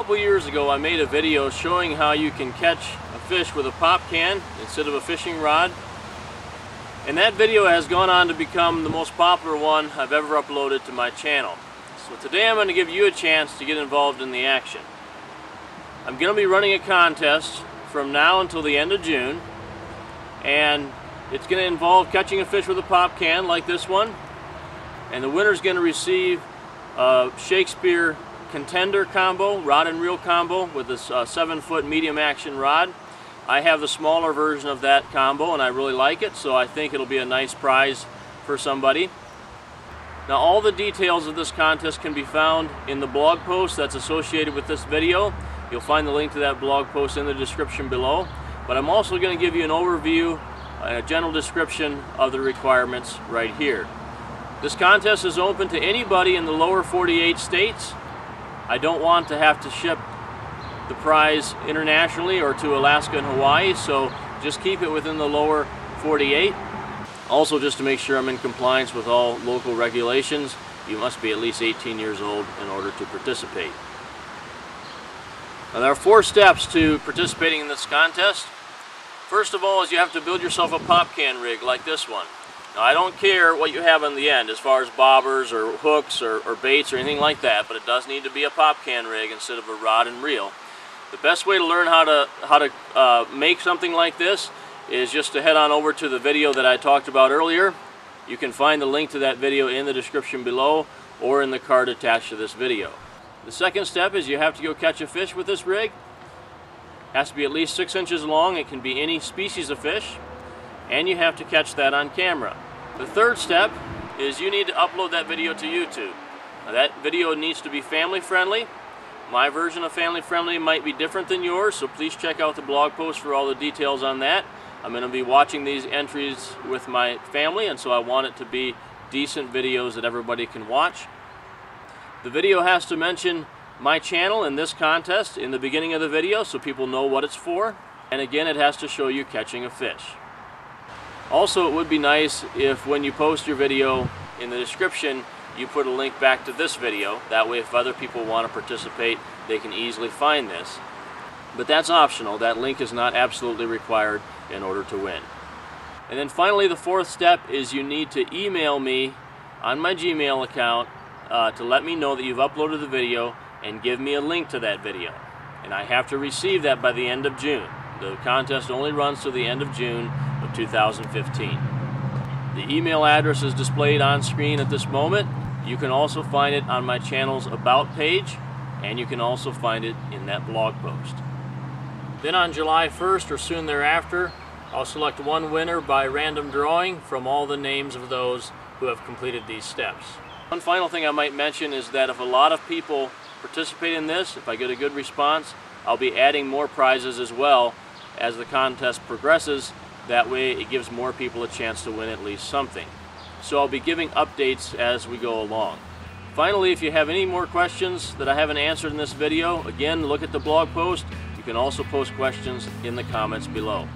couple years ago I made a video showing how you can catch a fish with a pop can instead of a fishing rod. And that video has gone on to become the most popular one I've ever uploaded to my channel. So today I'm going to give you a chance to get involved in the action. I'm going to be running a contest from now until the end of June and it's going to involve catching a fish with a pop can like this one and the winner is going to receive a Shakespeare contender combo, rod and reel combo with this uh, 7 foot medium action rod. I have the smaller version of that combo and I really like it so I think it'll be a nice prize for somebody. Now all the details of this contest can be found in the blog post that's associated with this video. You'll find the link to that blog post in the description below. But I'm also going to give you an overview and a general description of the requirements right here. This contest is open to anybody in the lower 48 states. I don't want to have to ship the prize internationally or to Alaska and Hawaii, so just keep it within the lower 48. Also, just to make sure I'm in compliance with all local regulations, you must be at least 18 years old in order to participate. Now, there are four steps to participating in this contest. First of all is you have to build yourself a pop can rig like this one. Now I don't care what you have on the end as far as bobbers or hooks or, or, baits or anything like that, but it does need to be a pop can rig instead of a rod and reel. The best way to learn how to, how to uh, make something like this is just to head on over to the video that I talked about earlier. You can find the link to that video in the description below or in the card attached to this video. The second step is you have to go catch a fish with this rig It has to be at least six inches long. It can be any species of fish. And you have to catch that on camera. The third step is you need to upload that video to YouTube. Now that video needs to be family friendly. My version of family friendly might be different than yours, so please check out the blog post for all the details on that. I'm going to be watching these entries with my family, and so I want it to be decent videos that everybody can watch. The video has to mention my channel in this contest in the beginning of the video so people know what it's for. And again, it has to show you catching a fish. Also, it would be nice if when you post your video in the description, you put a link back to this video. That way, if other people want to participate, they can easily find this. But that's optional. That link is not absolutely required in order to win. And then finally, the fourth step is you need to email me on my Gmail account uh, to let me know that you've uploaded the video and give me a link to that video. And I have to receive that by the end of June. The contest only runs to the end of June of 2015. The email address is displayed on screen at this moment. You can also find it on my channel's About page, and you can also find it in that blog post. Then on July 1st or soon thereafter, I'll select one winner by random drawing from all the names of those who have completed these steps. One final thing I might mention is that if a lot of people participate in this, if I get a good response, I'll be adding more prizes as well as the contest progresses. That way it gives more people a chance to win at least something. So I'll be giving updates as we go along. Finally, if you have any more questions that I haven't answered in this video, again, look at the blog post. You can also post questions in the comments below.